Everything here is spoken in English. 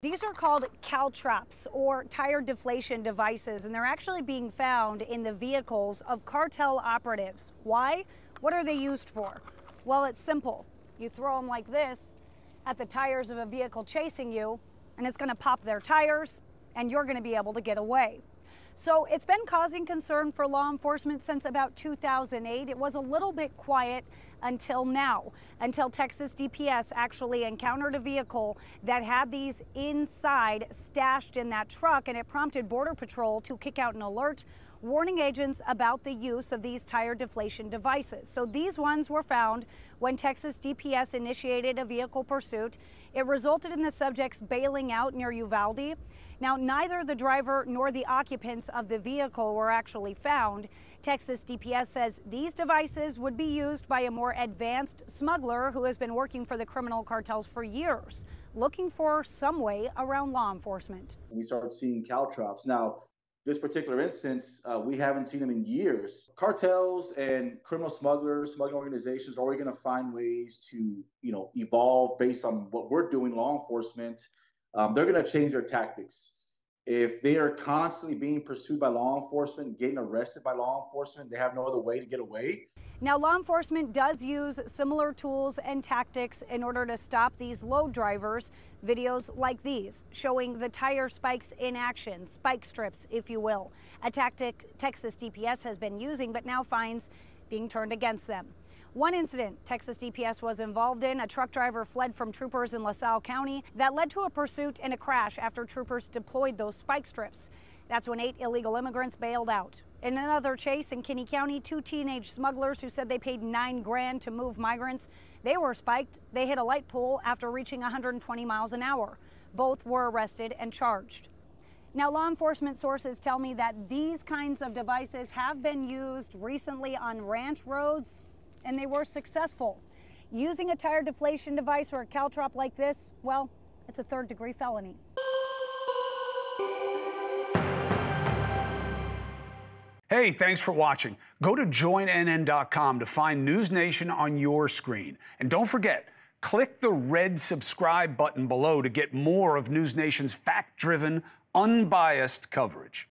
These are called caltrops or tire deflation devices, and they're actually being found in the vehicles of cartel operatives. Why? What are they used for? Well, it's simple. You throw them like this at the tires of a vehicle chasing you, and it's going to pop their tires, and you're going to be able to get away. So it's been causing concern for law enforcement since about 2008. It was a little bit quiet until now, until Texas DPS actually encountered a vehicle that had these inside stashed in that truck, and it prompted Border Patrol to kick out an alert warning agents about the use of these tire deflation devices. So these ones were found when Texas DPS initiated a vehicle pursuit. It resulted in the subjects bailing out near Uvalde. Now, neither the driver nor the occupants of the vehicle were actually found. Texas DPS says these devices would be used by a advanced smuggler who has been working for the criminal cartels for years, looking for some way around law enforcement. We started seeing caltrops. Now, this particular instance, uh, we haven't seen them in years. Cartels and criminal smugglers, smuggling organizations are always going to find ways to, you know, evolve based on what we're doing, law enforcement. Um, they're going to change their tactics. If they are constantly being pursued by law enforcement, getting arrested by law enforcement, they have no other way to get away. Now, law enforcement does use similar tools and tactics in order to stop these load drivers. Videos like these showing the tire spikes in action, spike strips, if you will, a tactic Texas DPS has been using, but now finds being turned against them. One incident Texas DPS was involved in, a truck driver fled from troopers in LaSalle County that led to a pursuit and a crash after troopers deployed those spike strips. That's when eight illegal immigrants bailed out. In another chase in Kinney County, two teenage smugglers who said they paid nine grand to move migrants, they were spiked. They hit a light pole after reaching 120 miles an hour. Both were arrested and charged. Now, law enforcement sources tell me that these kinds of devices have been used recently on ranch roads, and they were successful. Using a tire deflation device or a caltrop like this, well, it's a third degree felony. Hey, thanks for watching. Go to joinnn.com to find News Nation on your screen. And don't forget, click the red subscribe button below to get more of News Nation's fact driven, unbiased coverage.